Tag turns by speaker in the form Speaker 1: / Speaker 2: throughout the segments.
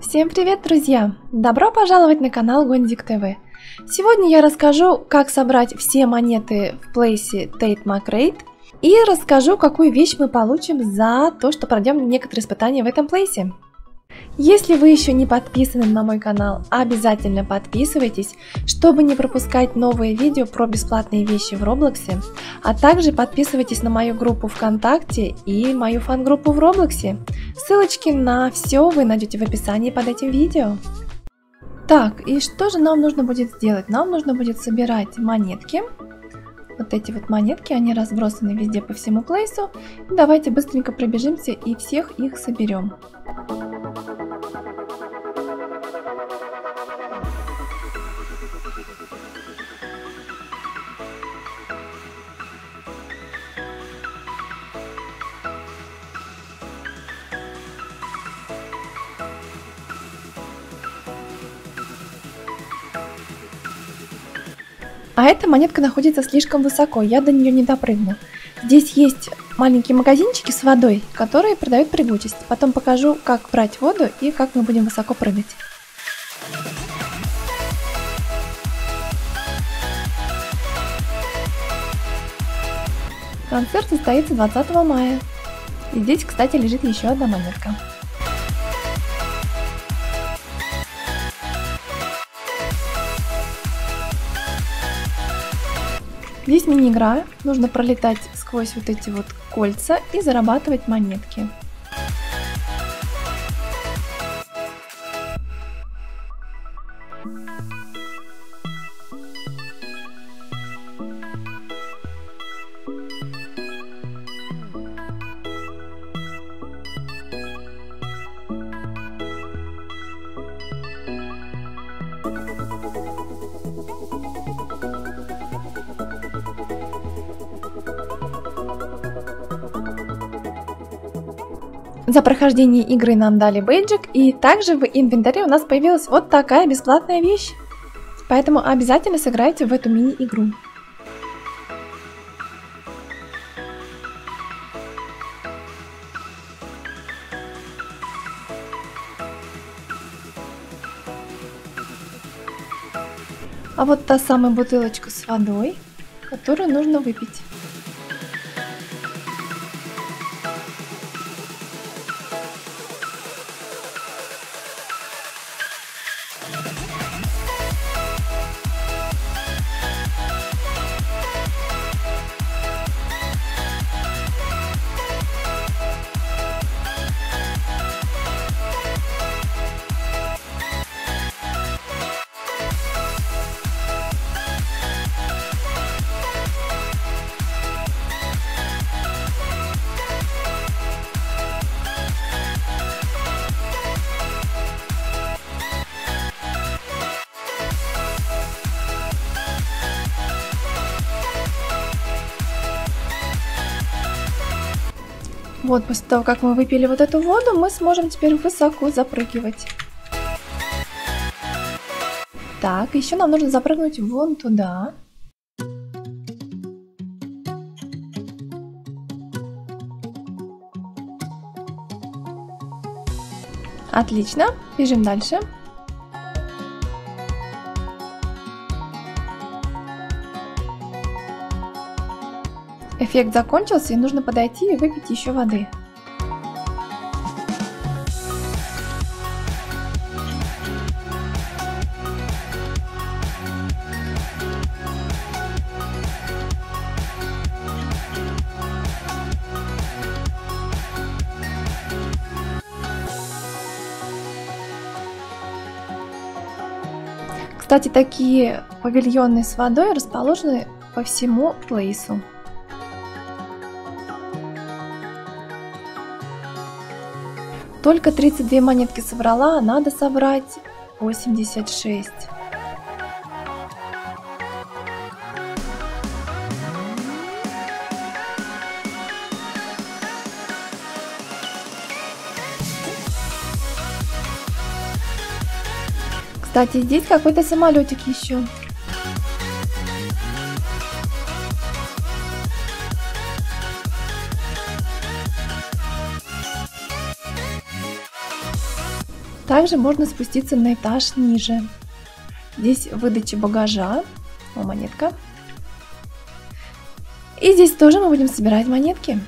Speaker 1: Всем привет, друзья! Добро пожаловать на канал Гондик ТВ. Сегодня я расскажу, как собрать все монеты в плейсе Tate McRae и расскажу, какую вещь мы получим за то, что пройдем некоторые испытания в этом плейсе. Если вы еще не подписаны на мой канал, обязательно подписывайтесь, чтобы не пропускать новые видео про бесплатные вещи в Роблоксе, а также подписывайтесь на мою группу ВКонтакте и мою фан-группу в Роблоксе. Ссылочки на все вы найдете в описании под этим видео. Так, и что же нам нужно будет сделать? Нам нужно будет собирать монетки. Вот эти вот монетки, они разбросаны везде по всему плейсу. Давайте быстренько пробежимся и всех их соберем. А эта монетка находится слишком высоко, я до нее не допрыгну. Здесь есть маленькие магазинчики с водой, которые продают прыгучесть. Потом покажу, как брать воду и как мы будем высоко прыгать. Концерт состоится 20 мая. И здесь, кстати, лежит еще одна монетка. Здесь мини-игра, нужно пролетать сквозь вот эти вот кольца и зарабатывать монетки. За прохождение игры нам дали бейджик, и также в инвентаре у нас появилась вот такая бесплатная вещь. Поэтому обязательно сыграйте в эту мини-игру. А вот та самая бутылочка с водой, которую нужно выпить. Вот, после того, как мы выпили вот эту воду, мы сможем теперь высоко запрыгивать. Так, еще нам нужно запрыгнуть вон туда. Отлично, бежим дальше. Эффект закончился и нужно подойти и выпить еще воды. Кстати, такие павильоны с водой расположены по всему плейсу. Только 32 монетки собрала, а надо собрать 86. Кстати, здесь какой-то самолетик еще. Также можно спуститься на этаж ниже. Здесь выдача багажа. О, монетка. И здесь тоже мы будем собирать монетки.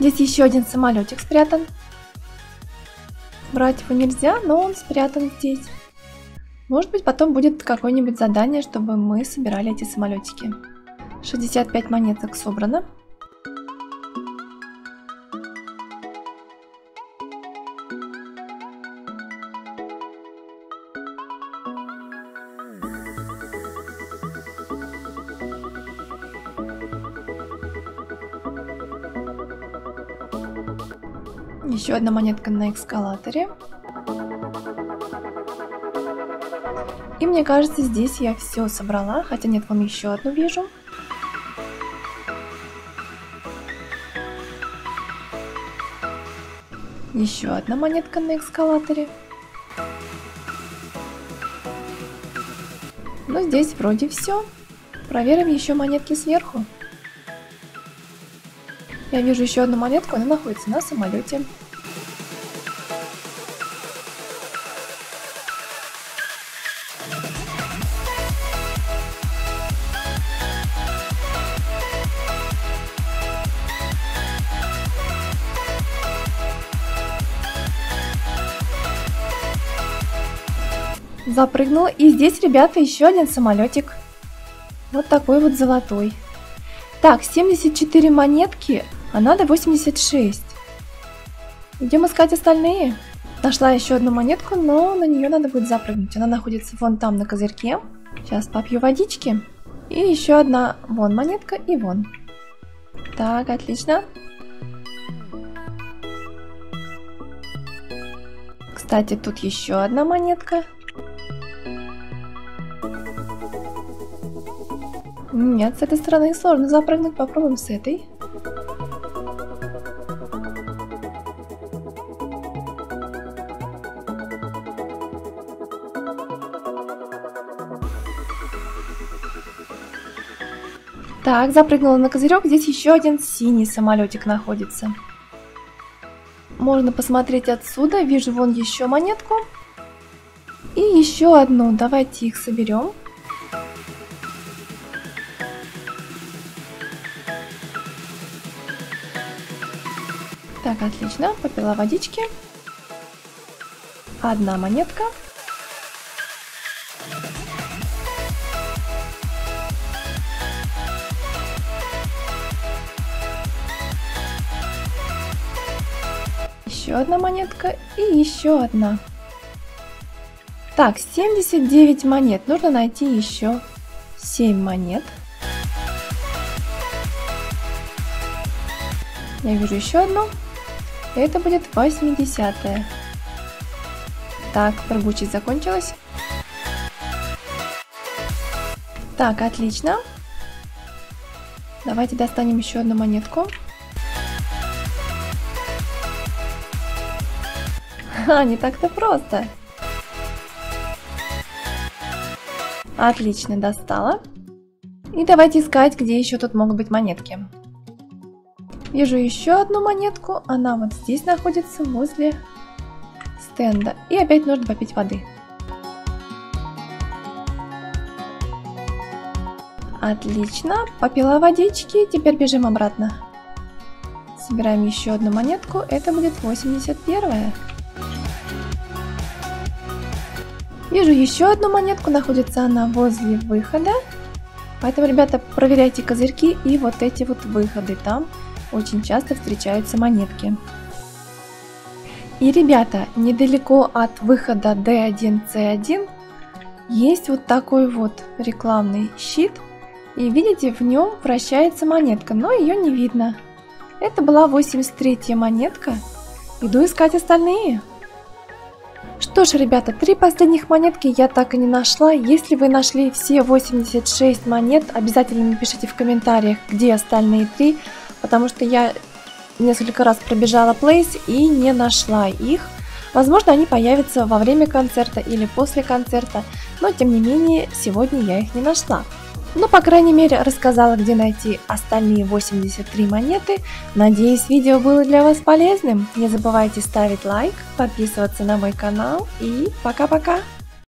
Speaker 1: Здесь еще один самолетик спрятан. Брать его нельзя, но он спрятан здесь. Может быть, потом будет какое-нибудь задание, чтобы мы собирали эти самолетики. 65 монеток собрано. Еще одна монетка на эскалаторе. И мне кажется, здесь я все собрала, хотя нет, вам еще одну вижу. Еще одна монетка на эскалаторе. Ну, здесь вроде все. Проверим еще монетки сверху. Я вижу еще одну монетку, она находится на самолете. Запрыгнула. И здесь, ребята, еще один самолетик. Вот такой вот золотой. Так, 74 монетки, а надо 86. Идем искать остальные. Нашла еще одну монетку, но на нее надо будет запрыгнуть. Она находится вон там на козырьке. Сейчас попью водички. И еще одна вон монетка и вон. Так, отлично. Кстати, тут еще одна монетка. Нет, с этой стороны сложно запрыгнуть. Попробуем с этой. Так, запрыгнула на козырек. Здесь еще один синий самолетик находится. Можно посмотреть отсюда. Вижу вон еще монетку. И еще одну. Давайте их соберем. Так, отлично. Попила водички. Одна монетка. Еще одна монетка и еще одна. Так, 79 монет. Нужно найти еще 7 монет. Я вижу еще одну. Это будет 80 -е. Так, прыгучесть закончилась. Так, отлично. Давайте достанем еще одну монетку. Ха, не так-то просто. Отлично, достала. И давайте искать, где еще тут могут быть монетки. Вижу еще одну монетку. Она вот здесь находится, возле стенда. И опять нужно попить воды. Отлично, попила водички, теперь бежим обратно. Собираем еще одну монетку, это будет 81 -я. Вижу еще одну монетку, находится она возле выхода. Поэтому, ребята, проверяйте козырьки и вот эти вот выходы. Там очень часто встречаются монетки. И, ребята, недалеко от выхода D1C1 есть вот такой вот рекламный щит – и видите, в нем вращается монетка, но ее не видно. Это была 83 монетка. Иду искать остальные. Что ж, ребята, три последних монетки я так и не нашла. Если вы нашли все 86 монет, обязательно напишите в комментариях, где остальные три, потому что я несколько раз пробежала плейс и не нашла их. Возможно, они появятся во время концерта или после концерта, но тем не менее, сегодня я их не нашла. Но, по крайней мере, рассказала, где найти остальные 83 монеты. Надеюсь, видео было для вас полезным. Не забывайте ставить лайк, подписываться на мой канал и пока-пока!